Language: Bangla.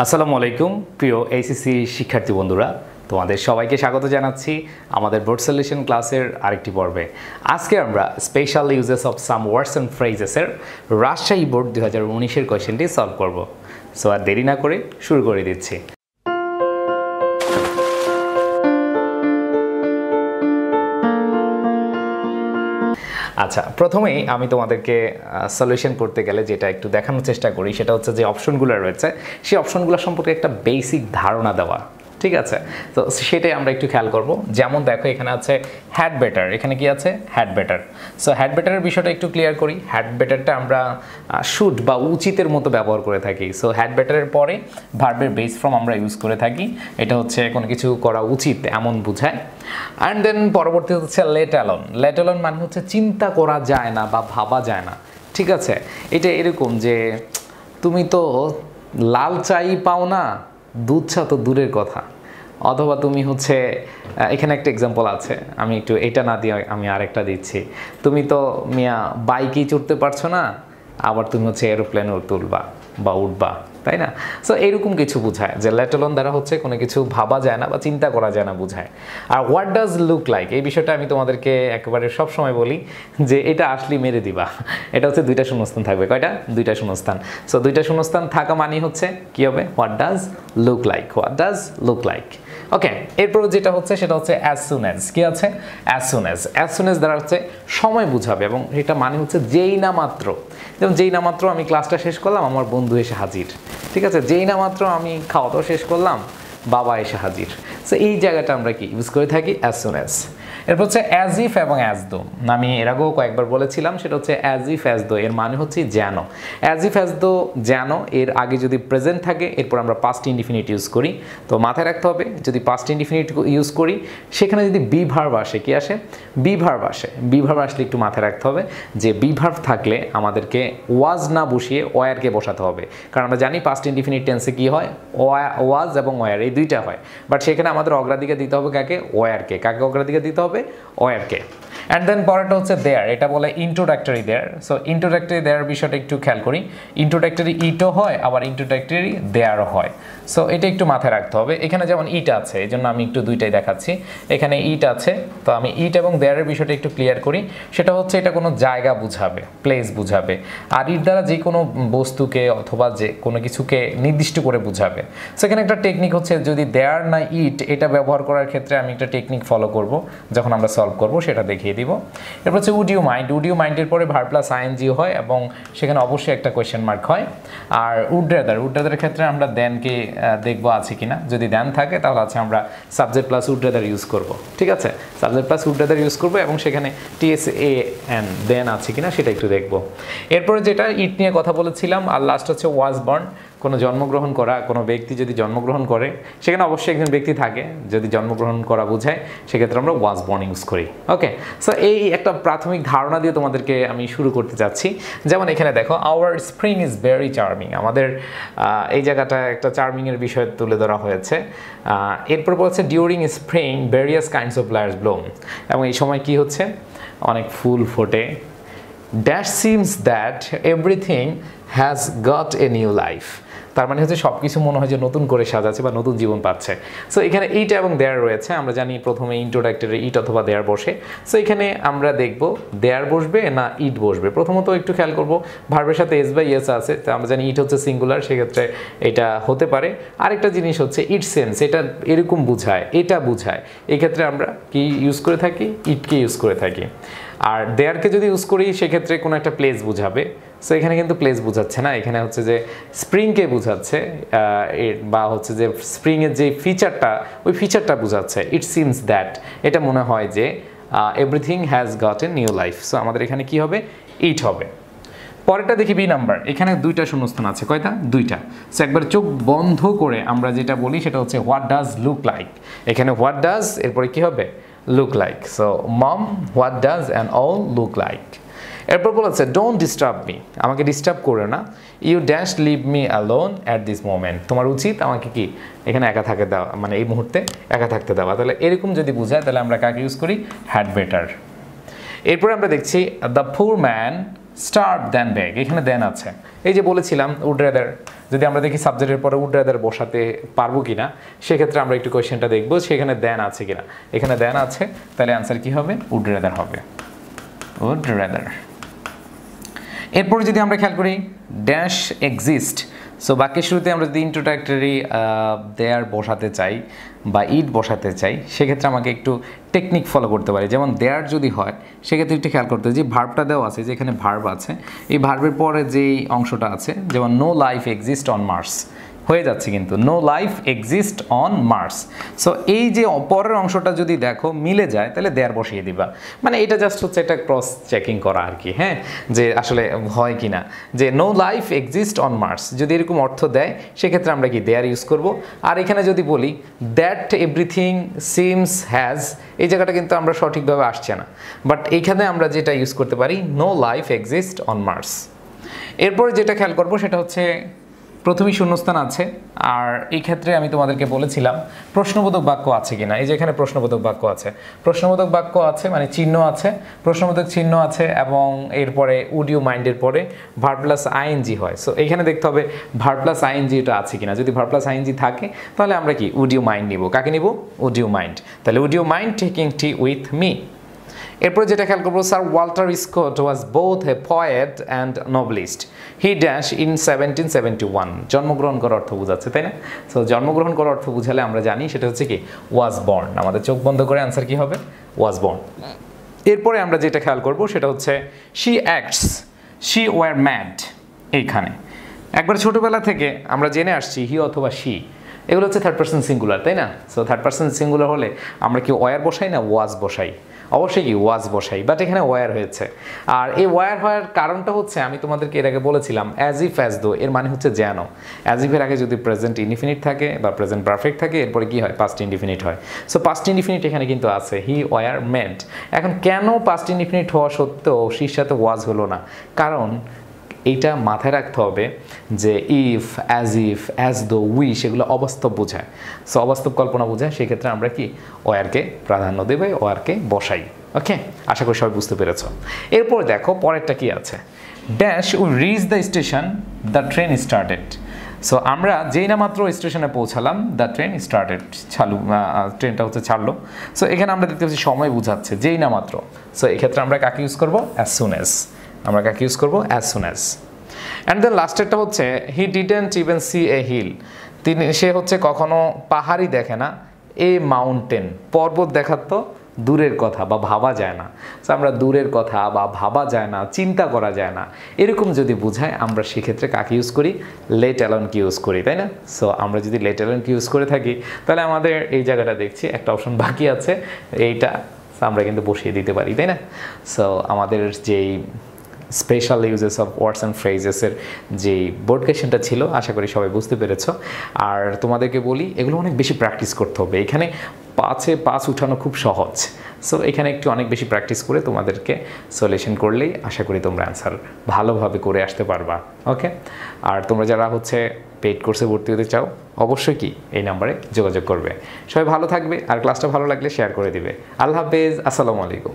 আসসালামু আলাইকুম, প্রিয় এইসিসি শিক্ষার্থী বন্ধুরা। তোমাদের সবাইকে স্বাগত জানাচ্ছি আমাদের বোর্ড সলিউশন ক্লাসের আরেকটি পর্বে। আজকে আমরা special uses of some words and ফ্রেজেসের Rajshahi board দু হাজার উনিশের কোয়েশনটি সলভ করব। সো আর দেরি না করে শুরু করে দিচ্ছি। আচ্ছা প্রথমেই আমি তোমাদেরকে সলিউশন করতে গেলে যেটা একটু দেখানোর চেষ্টা করি, সেটা হচ্ছে যে অপশনগুলো রয়েছে, সেই অপশনগুলো সম্পর্কে একটা বেসিক ধারণা দেওয়া। ঠিক আছে? তো সেটাই আমরা একটু খেয়াল করব। যেমন দেখো, এখানে আছে হ্যাড বেটার এখানে কি আছে? হ্যাড বেটার সো হ্যাড বেটারের বিষয়টা একটু ক্লিয়ার করি। হ্যাড বেটারটা আমরা শুট বা উচিতের মতো ব্যবহার করে থাকি। সো হ্যাড বেটারের পরে ভার্বের বেস ফর্ম আমরা ইউজ করে থাকি। এটা হচ্ছে কোনো কিছু করা উচিত এমন বোঝায়। অ্যান্ড দেন পরবর্তী হচ্ছে লেট অ্যালন লেট অ্যালন মানে হচ্ছে চিন্তা করা যায় না বা ভাবা যায় না। ঠিক আছে? এটা এরকম যে, তুমি তো লাল চাই পাও না দুধ চা তো দূরের কথা। অথবা তুমি হচ্ছে এখানে একটা এক্সাম্পল আছে, আমি একটু এটা না দিয়ে আমি আরেকটা দিচ্ছি। তুমি তো মিয়া বাইকেই চড়তে পারছ না, আবার তুমি হচ্ছে এরোপ্লেনও তুলবা বা উঠবা। তাই না? সো এরকম কিছু বোঝায় যে লেটলন দ্বারা হচ্ছে কোনো কিছু ভাবা যায় না বা চিন্তা করা যায় না বোঝায়। আর হোয়াট ডাজ লুক লাইক এই বিষয়টা আমি তোমাদেরকে একেবারে সব সময় বলি যে এটা আসলেই মেরে দিবা। এটা হচ্ছে দুইটা শূন্যস্থান থাকবে। কয়টা? দুইটা শূন্যস্থান। সো দুইটা শূন্যস্থান থাকা মানে হচ্ছে কি হবে? What does look like what does look like okay এরপর যেটা হচ্ছে সেটা হচ্ছে অ্যাজ সুন অ্যাজ কি আছে? As soon as as soon as দ্বারা হচ্ছে সময় বুঝাবে এবং এটা মানে হচ্ছে যেই না মাত্র। যেমন যেই না মাত্র আমি ক্লাসটা শেষ করলাম, আমার বন্ধু এসে হাজির। ঠিক আছে? যেই না মাত্র আমি খাওয়া দাওয়া শেষ করলাম, বাবা এসে হাজির। সো এই জায়গাটা আমরা কি ইউজ করে থাকি? অ্যাজ সুন অ্যাজ এরপর হচ্ছে অ্যাজ ইফ এবং অ্যাজ দো আমি এর আগেও কয়েকবার বলেছিলাম, সেটা হচ্ছে অ্যাজ ইফ অ্যাজ দো এর মানে হচ্ছে যেন। অ্যাজ ইফ অ্যাজ দো যেন, এর আগে যদি প্রেজেন্ট থাকে, এরপর আমরা পাস্ট ইনডিফিনিট ইউজ করি। তো মাথায় রাখতে হবে, যদি পাস্ট ইনডিফিনিট ইউজ করি, সেখানে যদি বি ভার্ব আসে, কি আসে? বি ভার্ব আসে। বি ভার্ব আসলে একটু মাথায় রাখতে হবে যে বি ভার্ব থাকলে আমাদেরকে ওয়াজ না বসিয়ে ওয়ারকে বসাতে হবে। কারণ আমরা জানি পাস্ট ইনডিফিনিট টেন্সে কি হয়? ওয়াজ এবং ওয়ার এই দুইটা হয়। বাট সেখানে আমাদের অগ্রাধিকার দিতে হবে কাকে? ওয়ারকে কাকে অগ্রাধিকার দিতে হবে? ওয়ারকে অ্যান্ড দেন পরেরটা হচ্ছে দেয়ার এটা বলে introductory there so introductory there বিষয়টা একটু খেয়াল করি। ইন্ট্রোডাক্টরি ইটও হয়, আবার ইন্ট্রোডাক্টরি দেয়ারও হয়। সো এটা একটু মাথায় রাখতে হবে। এখানে যেমন ইট আছে এই জন্য আমি একটু দুইটাই দেখাচ্ছি। এখানে ইট আছে, তো আমি ইট এবং দেয়ারের বিষয়টা একটু ক্লিয়ার করি। সেটা হচ্ছে এটা কোনো জায়গা বুঝাবে প্লেস বুঝাবে। আর ইট দ্বারা যে কোনো বস্তুকে অথবা যে কোনো কিছুকে নির্দিষ্ট করে বুঝাবে। সো এখানে একটা টেকনিক হচ্ছে, যদি দেয়ার না ইট এটা ব্যবহার করার ক্ষেত্রে আমি একটা টেকনিক ফলো করব, যখন আমরা সলভ করব, সেটা দেখিয়ে দিব। এরপর হচ্ছে উডিও মাইন্ড উডিও মাইন্ডের পরে ভার প্লাস আইএনজি হয় এবং সেখানে অবশ্যই একটা কোয়েশ্চেন মার্ক হয়। আর উড্রেদার উড্রেদারের ক্ষেত্রে আমরা দেনকে দেখব আছে কিনা। যদি দেন থাকে, তাহলে আছে আমরা সাবজেক্ট প্লাস উড্রেদার ইউজ করব। ঠিক আছে? সাবজেক্ট প্লাস উড্রেদার ইউজ করব এবং সেখানে টিএস এ এন দেন আছে কিনা সেটা একটু দেখব। এরপরে যেটা ইট নিয়ে কথা বলেছিলাম, আর লাস্ট হচ্ছে ওয়াজ বর্ন কোনো জন্মগ্রহণ করা, কোনো ব্যক্তি যদি জন্মগ্রহণ করে, সেখানে অবশ্যই একজন ব্যক্তি থাকে, যদি জন্মগ্রহণ করা বোঝায়, সেক্ষেত্রে আমরা ওয়াজ বর্ন ইউজ করি। ওকে সো এই একটা প্রাথমিক ধারণা দিয়ে তোমাদেরকে আমি শুরু করতে চাচ্ছি। যেমন এখানে দেখো our spring is very charming আমাদের এই জায়গাটা একটা চার্মিংয়ের বিষয় তুলে ধরা হয়েছে। এরপর বলছে during spring various kinds of flowers bloom এবং এই সময় কি হচ্ছে? অনেক ফুল ফোটে। Dash seems that everything has got a new life তার মানে হচ্ছে সব কিছু মনে হয় যে নতুন করে সাজাচ্ছে বা নতুন জীবন পাচ্ছে। সো এখানে ইট এবং দেয়ার রয়েছে, আমরা জানি প্রথমে ইন্ট্রোডাক্টরে ইট অথবা দেয়ার বসে। সো এখানে আমরা দেখব দেয়ার বসবে না ইট বসবে। প্রথমত একটু খেয়াল করব, ভার্বের সাথে এস বাই এস আছে, তো আমরা জানি ইট হচ্ছে সিঙ্গুলার সেক্ষেত্রে এটা হতে পারে। আরেকটা জিনিস হচ্ছে ইট সেন্স এটা এরকম বুঝায়, এটা বুঝায়। এক্ষেত্রে আমরা কি ইউজ করে থাকি? ইটকে ইউজ করে থাকি। আর দেয়ারকে যদি ইউজ করি, সেক্ষেত্রে কোনো একটা প্লেস বুঝাবে। সো এখানে কিন্তু প্লেস বোঝাচ্ছে না। এখানে হচ্ছে যে স্প্রিংকে বুঝাচ্ছে বা হচ্ছে যে স্প্রিংয়ের যে ফিচারটা ওই ফিচারটা বোঝাচ্ছে। ইট সিমস দ্যাট এটা মনে হয় যে everything has got a new life so আমাদের এখানে কি হবে? ইট হবে। পরেরটা দেখি বি নাম্বার এখানে দুইটা শূন্যস্থান আছে। কয়টা? দুইটা। সো একবার চোখ বন্ধ করে আমরা যেটা বলি, সেটা হচ্ছে হোয়াট ডাজ লুক লাইক এখানে হোয়াট ডাজ এরপরে কি হবে? Look like so hmm what does and all look like এরপর বলেছে ডোন্ট ডিস্টার্ব মি আমাকে ডিস্টার্ব করে না। You dash leave me alone at this moment তোমার উচিত আমাকে কি এখানে একা থাকে দেওয়া মানে এই মুহূর্তে একা থাকতে দেওয়া। তাহলে এরকম যদি বোঝায়, তাহলে আমরা কাকে ইউজ করি? হ্যাড বেটার এরপরে আমরা দেখছি the poor man start then bag এখানে দেন আছে। এই যে বলেছিলাম উড রেদার যদি আমরা দেখি সাবজেক্টের পরে উড রেদার বসাতে পারব কিনা? সেক্ষেত্রে আমরা একটু কোয়েশ্চেনটা দেখব, সেখানে দেন আছে কিনা। এখানে দেন আছে, তাহলে আনসার কি হবে? উড রেদার হবে। উড রেদার এরপরে যদি আমরা খেয়াল করি ড্যাশ এক্সিস্ট সো বাক্যের শুরুতে আমরা যদি ইন্ট্রোডাক্টরি দেয়ার বসাতে চাই বা ইট বসাতে চাই, সেক্ষেত্রে আমাকে একটু টেকনিক ফলো করতে পারি। যেমন দেয়ার যদি হয়, সেক্ষেত্রে একটু খেয়াল করতে যে ভার্বটা দেওয়া আছে, যেখানে ভার্ব আছে, এই ভার্বের পরে যেই অংশটা আছে, যেমন no life exist on Mars হয়ে যাচ্ছে কিন্তু। No life exist on Mars so এই যে পরের অংশটা যদি দেখো, মিলে যায়, তাহলে দেয়ার বসিয়ে দিবা। মানে এটা জাস্ট হচ্ছে একটা ক্রস চেকিং করা আর কি হ্যাঁ? যে আসলে হয় কি না যে no life exist on Mars যদি এরকম অর্থ দেয়, সেক্ষেত্রে আমরা কি দেয়ার ইউজ করব? আর এখানে যদি বলি দ্যাট এভরিথিং সিমস হ্যাজ এই জায়গাটা কিন্তু আমরা সঠিকভাবে আসছে না। বাট এইখানে আমরা যেটা ইউজ করতে পারি no life exist on Mars এরপরে যেটা খেয়াল করব, সেটা হচ্ছে প্রথমেই শূন্যস্থান আছে, আর এই ক্ষেত্রে আমি তোমাদেরকে বলেছিলাম, প্রশ্নবোধক বাক্য আছে কিনা? এই যে এখানে প্রশ্নবোধক বাক্য আছে। প্রশ্নবোধক বাক্য আছে মানে চিহ্ন আছে। প্রশ্নবোধক চিহ্ন আছে এবং এরপরে উডিও মাইন্ডের পরে ভার প্লাস আইএনজি হয়। সো এখানে দেখতে হবে ভার প্লাস আইএনজিটা আছে কিনা। যদি ভার প্লাস আইএনজি থাকে, তাহলে আমরা কি? উডিও মাইন্ড নিব। কাকে নিব? উডিও মাইন্ড তাহলে would you mind taking tea with me এরপরে যেটা খেয়াল করব, sir Walter Scott was both a poet and novelist he dash in seventeen seventy one. জন্মগ্রহণ করার অর্থ বোঝাচ্ছে, তাই না? সো জন্মগ্রহণ করার অর্থ বুঝালে আমরা জানি, সেটা হচ্ছে কি ওয়াজ বর্ন আমাদের চোখ বন্ধ করে অ্যান্সার কি হবে? ওয়াজ বর্ন এরপরে আমরা যেটা খেয়াল করব, সেটা হচ্ছে she acts she were mad এইখানে। একবার ছোটোবেলা থেকে আমরা জেনে আসছি হি অথবা শি এগুলো হচ্ছে থার্ড পার্সন সিঙ্গুলার তাই না? সো থার্ড পার্সন সিঙ্গুলার হলে আমরা কি ওয়ার বসাই না ওয়াজ বসাই? অবশ্যই কি ওয়াজ বসাই বাট এখানে ওয়ার হয়েছে। আর এই ওয়ার হওয়ার কারণটা হচ্ছে, আমি তোমাদেরকে এর আগে বলেছিলাম অ্যাজ ইফ অ্যাজ দো এর মানে হচ্ছে যেন। অ্যাজ ইফের আগে যদি প্রেজেন্ট ইনডিফিনিট থাকে বা প্রেজেন্ট পারফেক্ট থাকে, এরপরে কি হয়? পাস্ট ইনডিফিনিট হয়। সো পাস্ট ইনডিফিনিট এখানে কিন্তু আছে। হি ওয়ার মেন্ট এখন কেন পাস্ট ইনডিফিনিট হওয়া সত্ত্বেও শির সাথে ওয়াজ হলো না? কারণ এইটা মাথায় রাখতে হবে যে if as if as though we সেগুলো অবাস্তব বোঝায়। সো অবাস্তব কল্পনা বোঝায়, সেক্ষেত্রে আমরা কি? ওয়ারকে প্রাধান্য দেবে ওয়ারকে বসাই। ওকে আশা করি সবাই বুঝতে পেরেছ। এরপর দেখো, পরেরটা কি আছে? Dash we reach the station the train started so আমরা যেই না মাত্র স্টেশনে পৌঁছালাম দ্য ট্রেন স্টার্টেড চালু ট্রেনটা হচ্ছে ছাড়লো। সো এখানে আমরা দেখতে পাচ্ছি সময় বোঝাচ্ছে, যেই না মাত্র। সো এক্ষেত্রে আমরা কাকে ইউজ করব? অ্যাজ সুন অ্যাজ আমরা কাকে ইউজ করব? As soon as and then লাস্টেরটা হচ্ছে he didn't even see a hill তিনি, সে হচ্ছে কখনো পাহাড়ই দেখে না এ মাউন্টেন পর্বত দেখার তো দূরের কথা বা ভাবা যায় না। আমরা দূরের কথা বা ভাবা যায় না, চিন্তা করা যায় না। এরকম যদি বোঝায়, আমরা সেক্ষেত্রে কাকে ইউজ করি? লেট অ্যালনকে ইউজ করি, তাই না? সো আমরা যদি লেট অ্যালনকে ইউজ করে থাকি, তাহলে আমাদের এই জায়গাটা দেখছি, একটা অপশন বাকি আছে, এইটা আমরা কিন্তু বসিয়ে দিতে পারি, তাই না? সো আমাদের যেই special uses of words and ফ্রেজেসের যে বোর্ড কোয়েশনটা ছিল, আশা করি সবাই বুঝতে পেরেছ। আর তোমাদেরকে বলি, এগুলো অনেক বেশি প্র্যাকটিস করতে হবে। এখানে পাঁচে পাঁচ উঠানো খুব সহজ। সো এখানে একটু অনেক বেশি প্র্যাকটিস করে তোমাদেরকে সলিউশন করলেই আশা করি তোমরা অ্যান্সার ভালোভাবে করে আসতে পারবা। ওকে আর তোমরা যারা হচ্ছে পেইড কোর্সে ভর্তি হতে চাও, অবশ্যই কি এই নাম্বারে যোগাযোগ করবে। সবাই ভালো থাকবে, আর ক্লাসটা ভালো লাগলে শেয়ার করে দিবে। আল্লাহ হাফেজ, আসসালামু আলাইকুম।